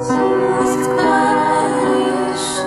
with Christ,